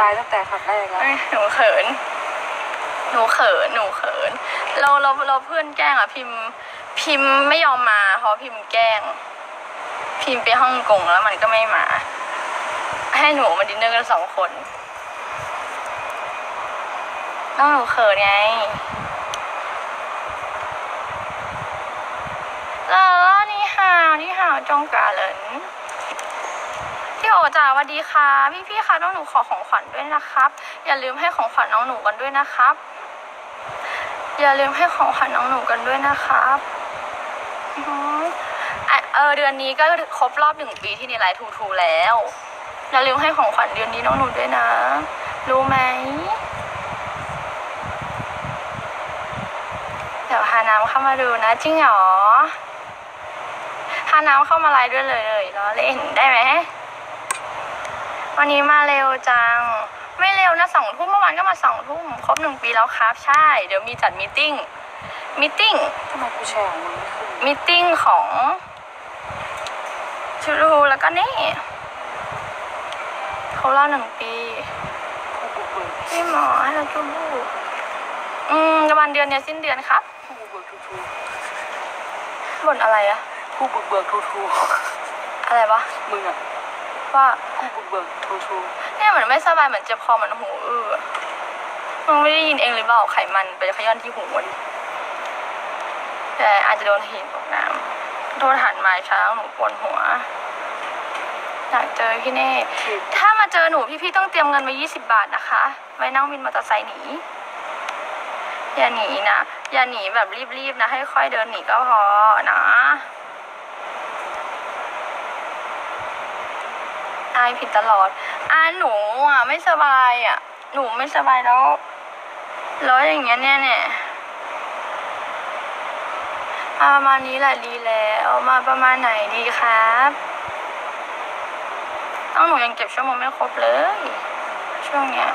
ตายตั้งแต่ขับแรกแล้ว เอ้ยหนูเขิน หนูเขิน หนูเขิน เราเราเราเพื่อนแกล้งอะพิมพ์ พิมพ์ไม่ยอมมาเพราะพิมพ์แกล้ง พิมพ์ไปฮ่องกงแล้วมันก็ไม่มา ให้หนูมาดินเนอร์กันสองคนน้องหนูเขินไงแล้วแล้วนี่ฮาวนี่ฮาวจงกาเหลิน โอจ๋าสวัสดีค่ะ พี่พี่คะน้องหนูขอของขวัญด้วยนะครับ อย่าลืมให้ของขวัญน้องหนูกันด้วยนะครับ อย่าลืมให้ของขวัญน้องหนูกันด้วยนะครับเออเดือนนี้ก็ครบรอบหนึ่งปีที่นี่ไลฟ์ทูทูแล้ว อย่าลืมให้ของขวัญเดือนนี้น้องหนูด้วยนะ รู้ไหมเดี๋ยวฮาน้ำเข้ามาดูนะจริงเหรอฮาน้ำเข้ามาไลฟ์ด้วยเลยเลยล้อเล่นได้ไหม วันนี้มาเร็วจัง ไม่เร็วนะสองทุ่มเมื่อวานก็มาสองทุ่มครบหนึ่งปีแล้วครับ ใช่ เดี๋ยวมีจัดมีตติ้งมีตติ้งทำไมกูแชร์ของมึงไม่ขึ้นมีตติ้งของชูรูแล้วก็นี่เขาเล่าหนึ่งปีผู้บุกเบิกพี่หมอให้เราชูรูอืมประมาณเดือนเนี้ยสิ้นเดือนครับผู้บุกเบิกทูทูบ่นอะไรอะผู้บุกเบิกทูทูอะไรวะมึงอะ ว่าบุกเบิกทูทูเนี่ยเหมือนไม่สบายเหมือนเจ็บคอเหมือนหูอื้อมึงไม่ได้ยินเองหรือเปล่าไขมันไปขย้อนที่หูดิแต่อาจจะโดนหินตกน้ำโทษหันไมาช้างหนูปวดหัวอยากเจอพี่เน่ถ้ามาเจอหนูพี่ๆต้องเตรียมเงินไว้ยี่สิบาทนะคะ ไว้นั่งวินมอเตอร์ไซค์หนี อย่าหนีนะ อย่าหนีแบบรีบๆนะ ให้ค่อยเดินหนีก็พอนะายผิดตลอด อ่าหนูอะไม่สบายอะ หนูไม่สบายแล้ว แล้วอย่างเงี้ยเนี่ยเนี่ยมาประมาณนี้แหละดีแล้วมาประมาณไหนดีครับ ต้องหนูยังเก็บชั่วโมงไม่ครบเลย ช่วงเนี้ย